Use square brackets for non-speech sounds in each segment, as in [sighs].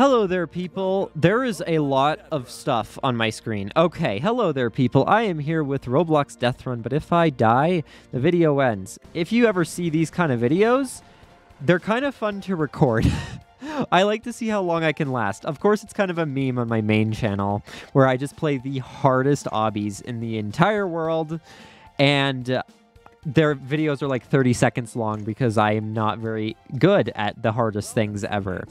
Hello there, people. There is a lot of stuff on my screen. Okay, hello there, people. I am here with Roblox Death Run, but if I die, the video ends. If you ever see these kind of videos, they're kind of fun to record. [laughs] I like to see how long I can last. Of course, it's kind of a meme on my main channel where I just play the hardest obbies in the entire world, and uh, their videos are like 30 seconds long because I am not very good at the hardest things ever.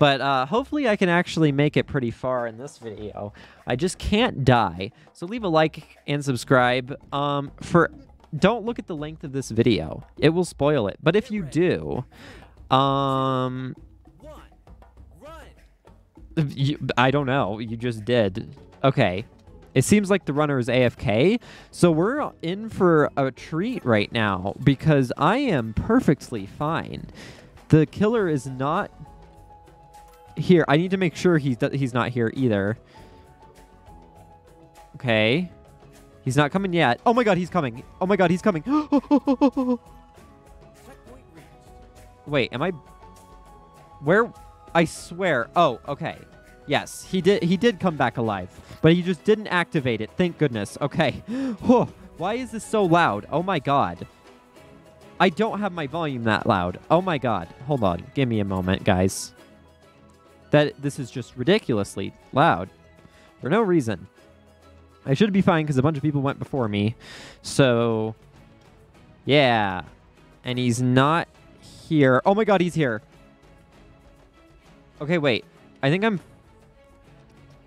But uh, hopefully I can actually make it pretty far in this video. I just can't die. So leave a like and subscribe. Um, for Don't look at the length of this video. It will spoil it. But if you do, um, you, I don't know. You just did. Okay. It seems like the runner is AFK, so we're in for a treat right now because I am perfectly fine. The killer is not here. I need to make sure he's he's not here either. Okay. He's not coming yet. Oh my god, he's coming. Oh my god, he's coming. [gasps] Wait, am I Where I swear. Oh, okay. Yes, he did he did come back alive, but he just didn't activate it. Thank goodness. Okay. [laughs] Why is this so loud? Oh my god. I don't have my volume that loud. Oh my god. Hold on. Give me a moment, guys that this is just ridiculously loud for no reason. I should be fine because a bunch of people went before me. So, yeah. And he's not here. Oh my god, he's here. Okay, wait. I think I'm...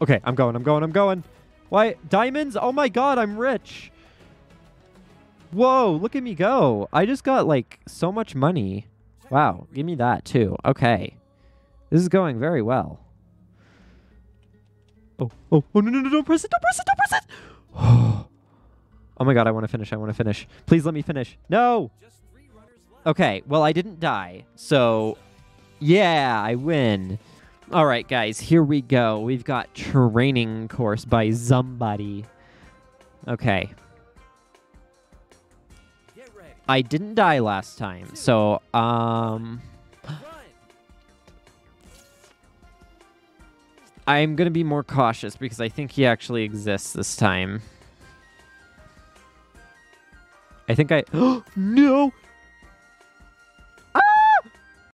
Okay, I'm going, I'm going, I'm going. Why? Diamonds? Oh my god, I'm rich. Whoa, look at me go. I just got, like, so much money. Wow, give me that, too. Okay. This is going very well. Oh, oh, oh, no, no, no, don't press it, don't press it, don't press it! [sighs] oh my god, I want to finish, I want to finish. Please let me finish. No! Okay, well, I didn't die, so yeah, I win. All right, guys, here we go. We've got Training Course by Somebody. Okay. I didn't die last time, so, um... I'm going to be more cautious because I think he actually exists this time. I think I... [gasps] no!